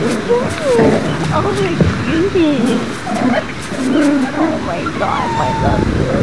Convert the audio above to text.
Oh my goodness. Oh my god, I love.